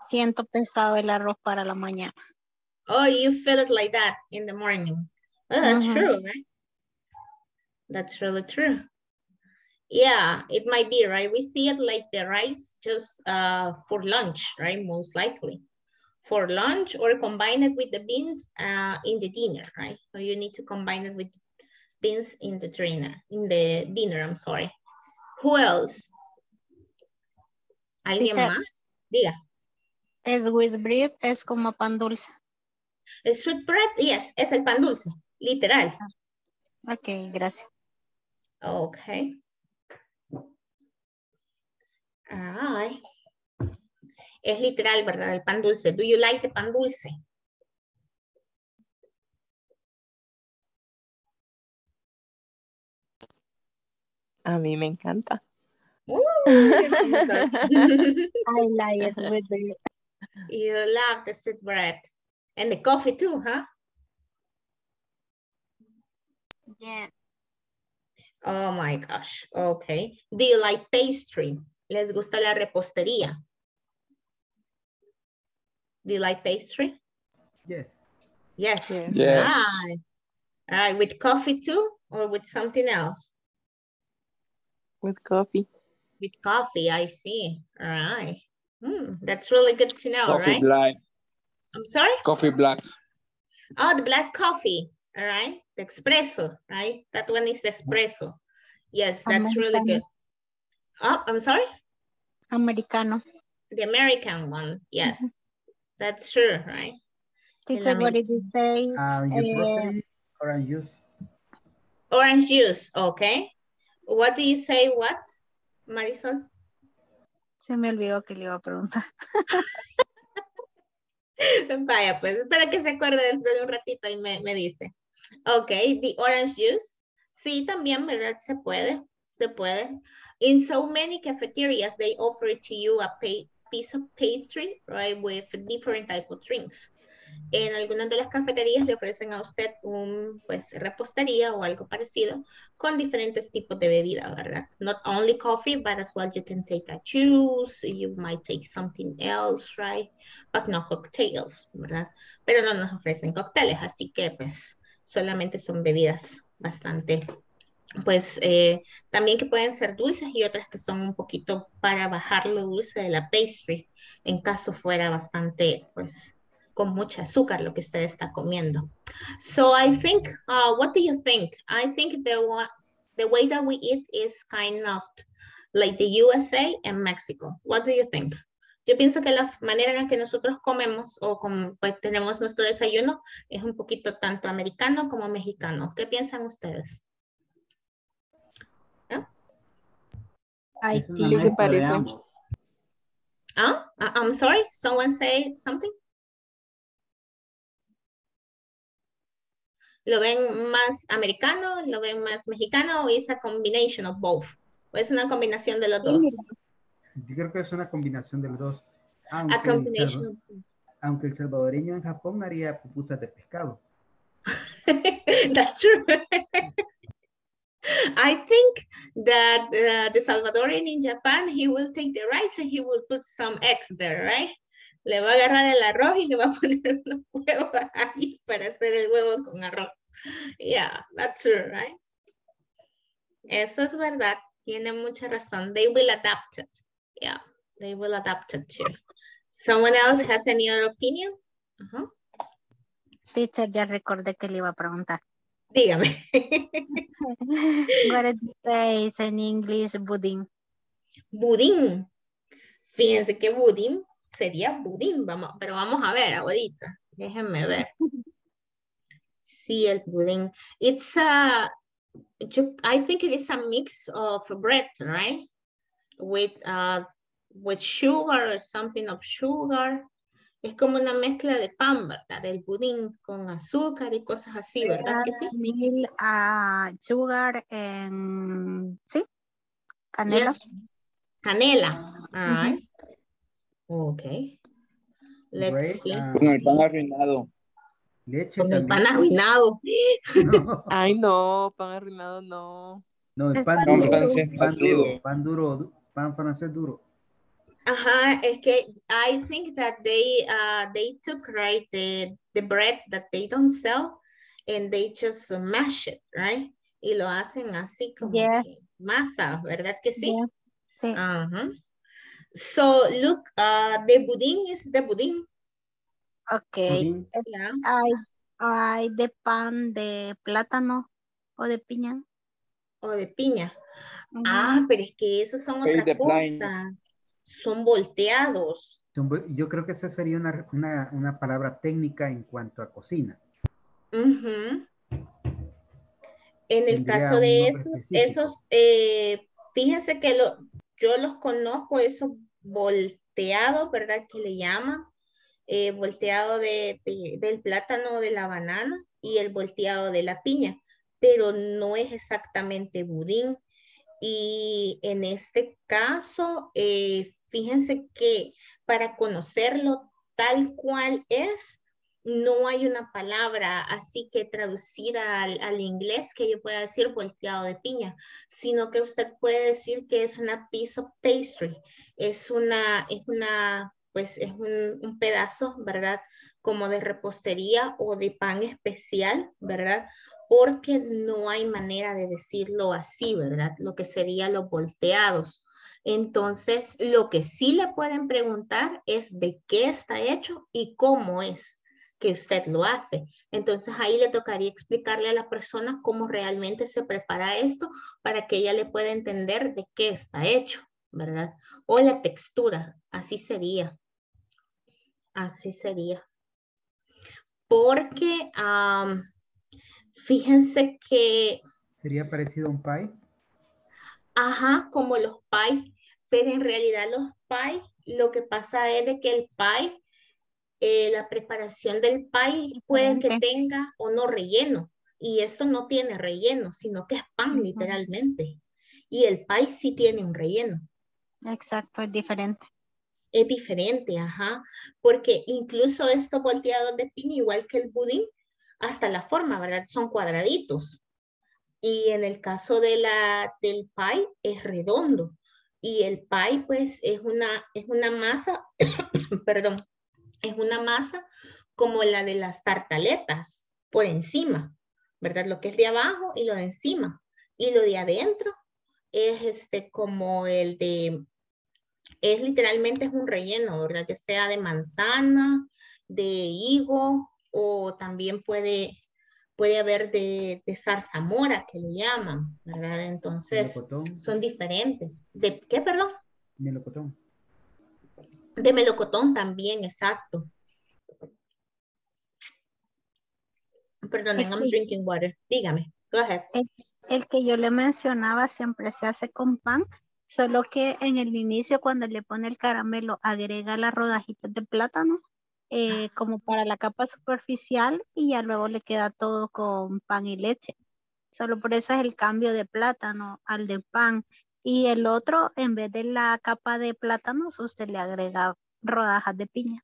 Siento pesado el arroz para la mañana. Oh, you feel it like that in the morning. Well, that's Mhm. true, right? That's really true. Yeah, it might be, right? We see it like the rice just uh, for lunch, right? Most likely. For lunch or combine it with the beans uh, in the dinner, right? So you need to combine it with beans in the dinner, in the dinner, I'm sorry. Who else? ¿Alguien más? Diga. Es with bread, es como pan dulce. El sweet bread, yes, es el pan dulce, literal. Ok, gracias. Okay. All right. Es literal, ¿verdad? El pan dulce. Do you like the pan dulce? A mí me encanta. Entonces. [laughs] I like it with bread. You love the sweet bread. And the coffee too, huh? Yeah. Oh my gosh. Okay. Do you like pastry? ¿Les gusta la repostería? Do you like pastry? Yes. Yes. Yes. Yes. Right. All right. With coffee too or with something else? With coffee. With coffee, I see. All right. Hmm, that's really good to know, Coffee right? black. I'm sorry? Coffee black. Oh, the black coffee. all right? The espresso, right? That one is the espresso. Yes, that's really good. Oh, I'm sorry? Americano. The American one, yes. That's true, right? Teacher, what did you say? Uh, you grocery, orange juice. Orange juice, okay. What do you say, what, Marisol? Se me olvidó que le iba a preguntar. [laughs] Vaya, pues espera que se acuerde dentro de un ratito y me, me dice. Ok, the orange juice. Sí, también, ¿verdad? Se puede, se puede. In so many cafeterias, they offer to you a piece of pastry, right, with different type of drinks. En algunas de las cafeterías le ofrecen a usted un, pues, repostería o algo parecido con diferentes tipos de bebida, ¿verdad? Not only coffee, but as well you can take a juice, you might take something else, right? But no cocktails, ¿verdad? Pero no nos ofrecen cócteles, así que pues solamente son bebidas bastante, pues eh, también que pueden ser dulces y otras que son un poquito para bajar lo dulce de la pastry, en caso fuera bastante, pues, con mucha azúcar lo que usted está comiendo. So I think, uh, what do you think? I think the, the way that we eat is kind of like the USA and Mexico. What do you think? Yo pienso que la manera en la que nosotros comemos o como pues, tenemos nuestro desayuno es un poquito tanto americano como mexicano. ¿Qué piensan ustedes? I think, mezcla de parece. Ah, I- I'm sorry, someone say something. ¿Lo ven más americano, lo ven más mexicano o es a combination of both? ¿O es una combinación de los dos? Yo creo que es una combinación de los dos. A Aunque, el, combination both. aunque el salvadoreño en Japón haría pupusas de pescado. [laughs] That's true. [laughs] I think that uh, the Salvadorian in Japan, he will take the rice and he will put some eggs there, right? Le va a agarrar el arroz y le va a [laughs] poner unos huevos ahí para hacer el huevo con arroz. Yeah, that's true, right? Eso es verdad. Tiene mucha razón. They will adapt it. Yeah, they will adapt it too. Someone else has any other opinion? Ajá. teacher, ya recordé que le iba a preguntar. Dígame. [laughs] What did you say in English, budín? Budín. Fíjense que budín sería budín, vamos, pero vamos a ver ahorita. Déjenme ver. [laughs] El budín. It's a, yo- I think it is a mix of bread, right? With, uh, with sugar or something of sugar. Es como una mezcla de pan, ¿verdad? El budín con azúcar y cosas así, ¿verdad que sí? Milk, ah, sugar, and, ¿sí? Canela. Yes. Canela. All right. Okay. Bread, Let's see. ah, Con el pan arruinado. Leche Con el pan arruinado. No, Ay, no, pan arruinado no. no, el Es pan pan duro, francés pan duro, pan duro, du- pan francés duro. Ajá, es que I think that they uh they took right the the bread that they don't sell and they just mash it, right? Y lo hacen así como Yeah. masa, ¿verdad que sí? Yeah. Sí. Ajá. So look, uh the budín is the budín. Ok. Pudín. Yeah. Hay, hay de pan de plátano o de piña. O de piña. Ah, pero es que esos son Pay otra cosa. Son volteados. Yo creo que esa sería una, una, una palabra técnica en cuanto a cocina. Ujú. En el caso de esos, específico. esos, eh, fíjense que lo, yo los conozco, esos volteados, ¿verdad? Que le llaman, eh, volteado de, de- del plátano de la banana y el volteado de la piña, pero no es exactamente budín. Y en este caso, eh, fíjense que para conocerlo tal cual es, no hay una palabra así que traducida al, al inglés que yo pueda decir volteado de piña, sino que usted puede decir que es una piece of pastry, es una, es una, pues es un, pedazo, ¿verdad? Como de repostería o de pan especial, ¿verdad? Porque no hay manera de decirlo así, ¿verdad? Lo que sería los volteados. Entonces, lo que sí le pueden preguntar es de qué está hecho y cómo es. que usted lo hace. Entonces ahí le tocaría explicarle a la persona cómo realmente se prepara esto para que ella le pueda entender de qué está hecho, ¿verdad? O la textura, así sería. Así sería. Porque fíjense que... ¿Sería parecido a un pie? Ajá, como los pie, pero en realidad los pie, lo que pasa es de que el pie eh, la preparación del pie puede que tenga o no relleno. Y esto no tiene relleno, sino que es pan literalmente. Y el pie sí tiene un relleno. Exacto, es diferente. Es diferente, ajá. Porque incluso estos volteados de piña, igual que el budín, hasta la forma, ¿verdad? Son cuadraditos. Y en el caso de la, del pie es redondo. Y el pie, pues, es una, es una masa, [coughs] perdón, es una masa como la de las tartaletas por encima, ¿verdad? Lo que es de abajo y lo de encima. Y lo de adentro es este como el de, es literalmente es un relleno, ¿verdad? Que sea de manzana, de higo o también puede, puede haber de, de zarzamora que le llaman, ¿verdad? Entonces son diferentes. ¿De qué, perdón? Melocotón. De melocotón también, exacto. Perdón, I'm drinking water. Dígame, go ahead. El, que yo le mencionaba siempre se hace con pan, solo que en el inicio cuando le pone el caramelo agrega las rodajitas de plátano eh, como para la capa superficial y ya luego le queda todo con pan y leche. Solo por eso es el cambio de plátano al de pan. Y el otro, en vez de la capa de plátanos, usted le agrega rodajas de piña.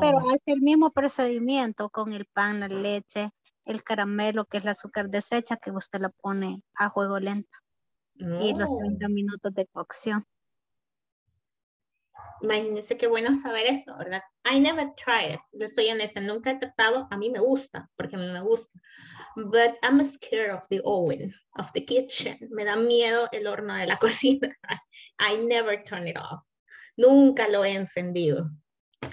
Pero Oh, hace el mismo procedimiento con el pan, la leche, el caramelo, que es el azúcar deshecha, que usted la pone a juego lento. Y los no. 30 minutos de cocción. Imagínense qué bueno saber eso, ¿verdad? I never tried it. Le soy honesta, nunca he tratado. A mí me gusta, porque a mí me gusta. But I'm scared of the oven, of the kitchen. Me da miedo el horno de la [laughs] cocina. I never turn it off. Nunca lo he encendido.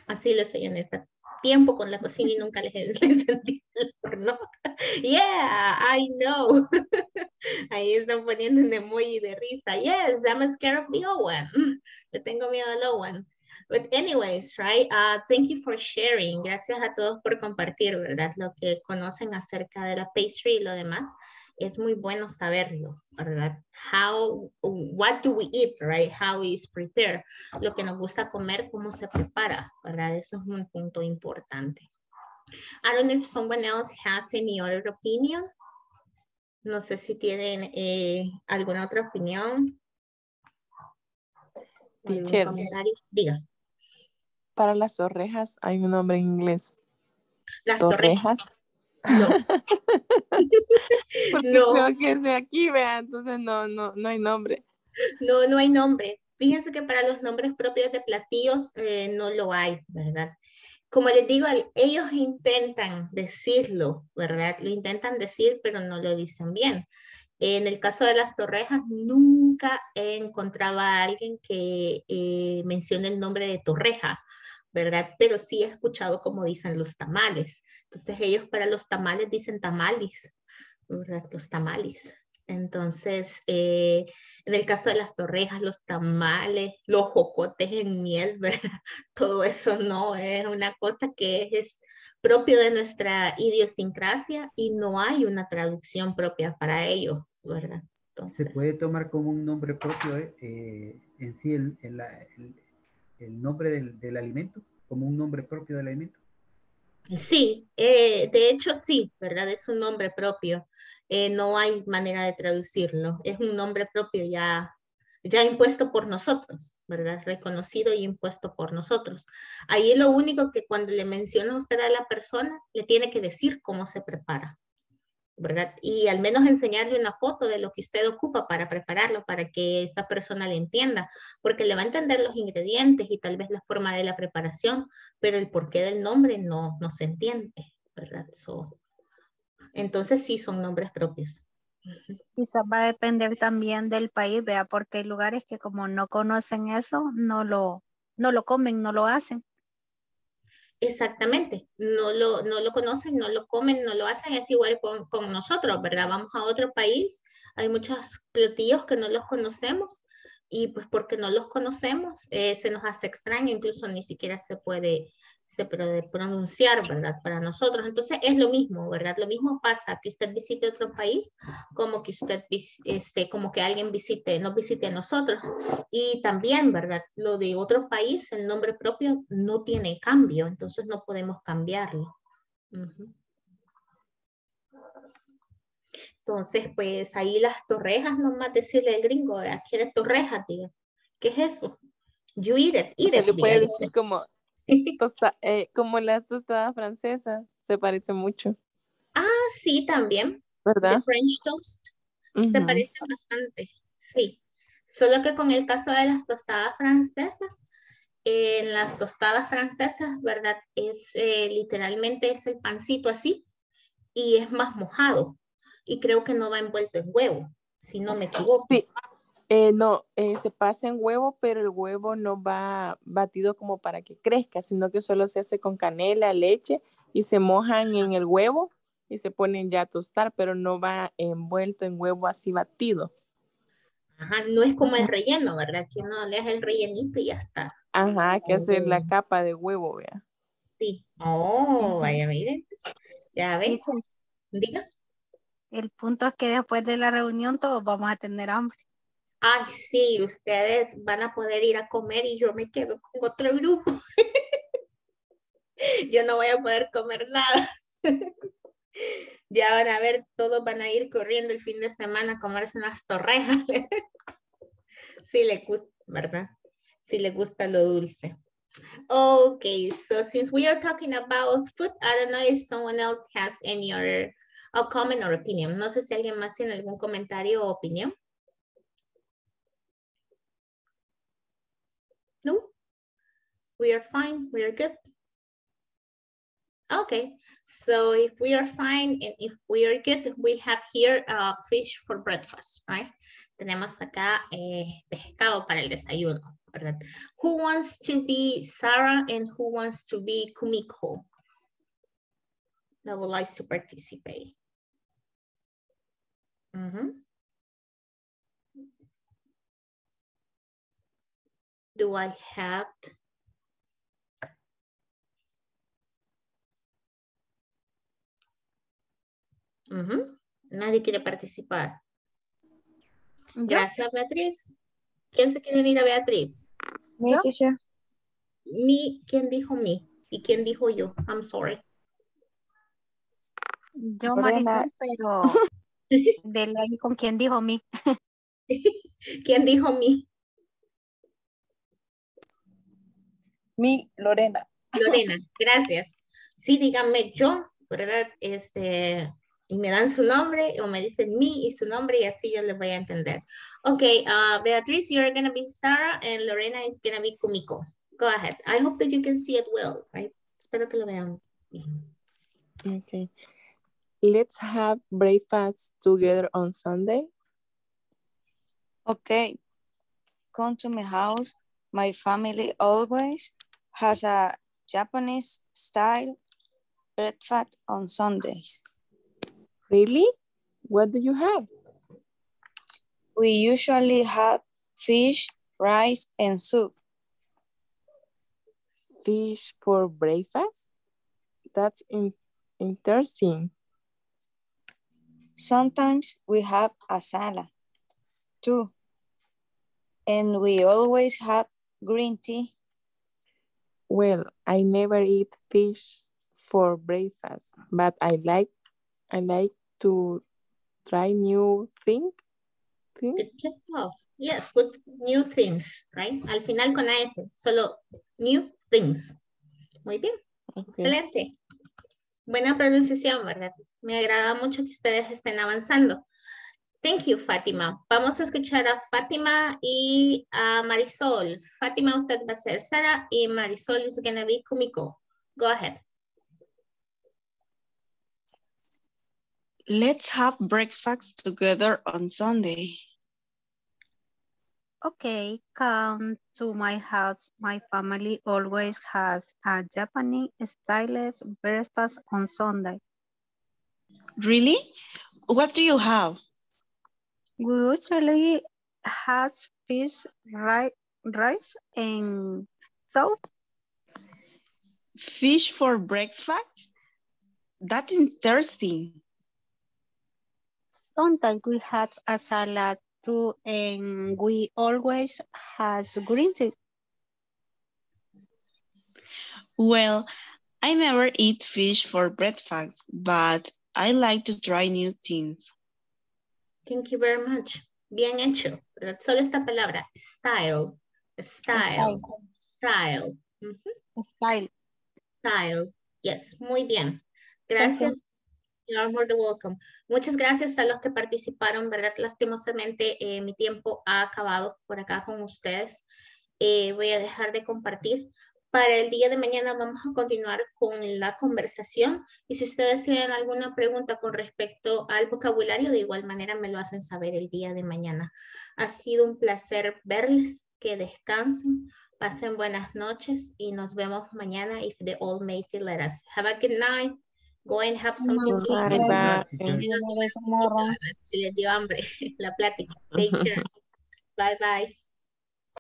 Así le soy honesta. Tiempo con la cocina y nunca les he [laughs] encendido el horno. [laughs] Yeah, I know. [laughs] Ahí están poniendo un emoji de risa. Yes, I'm scared of the oven. Le tengo miedo al oven. But anyways, right? Uh, thank you for sharing. Gracias a todos por compartir, ¿verdad? Lo que conocen acerca de la pastry y lo demás. Es muy bueno saberlo, ¿verdad? How, what do we eat, right? How is prepared. Lo que nos gusta comer, cómo se prepara, ¿verdad? Eso es un punto importante. I don't know if someone else has any other opinion. No sé si tienen eh, alguna otra opinión. ¿Algún Teacher. comentario? Diga. Para las torrejas hay un nombre en inglés. Las torrejas. Torrejas. No, [laughs] Porque No. creo que es de aquí, vea, entonces no, no, no hay nombre. no, no hay nombre. Fíjense que para los nombres propios de platillos eh, no lo hay, ¿verdad? Como les digo, el- ellos intentan decirlo, ¿verdad? Lo intentan decir, pero no lo dicen bien. En el caso de las torrejas, nunca he encontrado a alguien que eh, mencione el nombre de torreja, ¿verdad? Pero sí he escuchado cómo dicen los tamales. Entonces ellos para los tamales dicen tamales, ¿verdad? Los tamales. Entonces, eh, en el caso de las torrejas, los tamales, los jocotes en miel, [laughs] ¿verdad? Todo eso no es una cosa que es propio de nuestra idiosincrasia y no hay una traducción propia para ello, ¿verdad? Se Entonces, puede tomar como un nombre propio eh, eh, en sí el, el- el- el nombre del, del alimento, como un nombre propio del alimento. sí, eh, de hecho sí, ¿verdad? Es un nombre propio. Eh, no hay manera de traducirlo. Es un nombre propio ya, ya impuesto por nosotros, ¿verdad? Reconocido y impuesto por nosotros. Ahí lo único que cuando le menciona usted a la persona, le tiene que decir cómo se prepara, ¿verdad? Y al menos enseñarle una foto de lo que usted ocupa para prepararlo, para que esa persona le entienda, porque le va a entender los ingredientes y tal vez la forma de la preparación, pero el porqué del nombre no, no se entiende, ¿verdad? So, entonces sí son nombres propios. Quizás va a depender también del país, vea, porque hay lugares que como no conocen eso, no lo, no lo comen, no lo hacen. Exactamente, no lo, no lo conocen, no lo comen, no lo hacen, es igual con, con nosotros, ¿verdad? Vamos a otro país, hay muchos platillos que no los conocemos y pues porque no los conocemos eh, se nos hace extraño, incluso ni siquiera se puede se puede pronunciar, ¿verdad? Para nosotros. Entonces es lo mismo, ¿verdad? Lo mismo pasa que usted visite otro país como que usted, este, como que alguien visite, nos visite a nosotros. Y también, ¿verdad? Lo de otro país, el nombre propio no tiene cambio, entonces no podemos cambiarlo. Entonces, pues ahí las torrejas, no más decirle al gringo, aquí eres torrejas, tío. ¿Qué es eso? You eat it, eat Se le puede decir como [laughs] eh, como las tostadas francesas, se parece mucho. Ah, sí, también. ¿Verdad? French toast. Se parece bastante, sí. Solo que con el caso de las tostadas francesas, en las tostadas francesas, ¿verdad? Es eh, literalmente es el pancito así y es más mojado. Y creo que no va envuelto en huevo, si no me equivoco. Sí, eh, no, eh, se pasa en huevo, pero el huevo no va batido como para que crezca, sino que solo se hace con canela, leche y se mojan en el huevo y se ponen ya a tostar, pero no va envuelto en huevo así batido. Ajá, no es como el relleno, ¿verdad? Que uno le hace el rellenito y ya está. Ajá, que hace la capa de huevo, vea. Sí. Oh, vaya, miren. Ya ven. Diga. El punto es que después de la reunión todos vamos a tener hambre ay, sí, ustedes van a poder ir a comer y yo me quedo con otro grupo. [laughs] yo no voy a poder comer nada. [laughs] ya van a ver, todos van a ir corriendo el fin de semana a comerse unas torrejas. [laughs] sí le gusta, ¿verdad? Sí le gusta lo dulce. Okay, so since we are talking about food, I don't know if someone else has any other comment or opinion. No sé si alguien más tiene algún comentario o opinión. No? We are fine, we are good. Okay, so if we are fine and if we are good, we have here uh, fish for breakfast, right? Tenemos acá eh, pescado para el desayuno, ¿verdad? Who wants to be Sarah and who wants to be Kumiko? That would like to participate. Mm -hmm. Do I have? Nadie quiere participar. Gracias, Beatriz. ¿Quién se quiere unir a Beatriz? Mi, teacher. Mi, ¿quién dijo mi? ¿Y quién dijo yo? I'm sorry. Yo, Marisol, pero [laughs] de ahí con quién dijo mi. ¿Quién dijo mi? Mi Lorena. Lorena, gracias. Sí, díganme yo, ¿verdad? Este, y me dan su nombre o me dicen mi y su nombre y así yo les voy a entender. Ok, uh, Beatriz, you're going to be Sarah and Lorena is going to be Kumiko. Go ahead. I hope that you can see it well, right? Espero que lo vean bien. Okay. Let's have breakfast together on Sunday. Okay. Come to my house. My family always has a Japanese style breakfast on Sundays. Really? What do you have? We usually have fish, rice, and soup. Fish for breakfast? That's in interesting. Sometimes we have a salad too. And we always have green tea. Well, I never eat fish for breakfast, but I like I like to try new thing. thing. Yes, with new things, right? Al final con AS, solo new things. Muy bien. Excelente. Buena pronunciación, ¿verdad? Me agrada mucho que ustedes estén avanzando. Thank you, Fátima. Vamos a escuchar a Fátima y a Marisol. Fátima, usted va a ser Sara y Marisol is going to be Kumiko. Go ahead. Let's have breakfast together on Sunday. Okay, come to my house. My family always has a Japanese style breakfast on Sunday. Really? What do you have? We usually has fish, rice, rice and soup. Fish for breakfast? That's interesting. Sometimes we had a salad too, and we always has green tea. Well, I never eat fish for breakfast, but I like to try new things. Thank you very much. Bien hecho. ¿verdad? Solo esta palabra, style. Style. Style. Ujú. Style. Style. Yes, muy bien. Gracias. You're more than welcome. Muchas gracias a los que participaron, ¿verdad? Lastimosamente eh, mi tiempo ha acabado por acá con ustedes. Eh, voy a dejar de compartir. Para el día de mañana vamos a continuar con la conversación y si ustedes tienen alguna pregunta con respecto al vocabulario, de igual manera me lo hacen saber el día de mañana. Ha sido un placer verles, que descansen, pasen buenas noches y nos vemos mañana if the Almighty let us. Have a good night. Go and have something to Bye, eat. bye. Si les dio hambre la plática. Take care. Bye bye.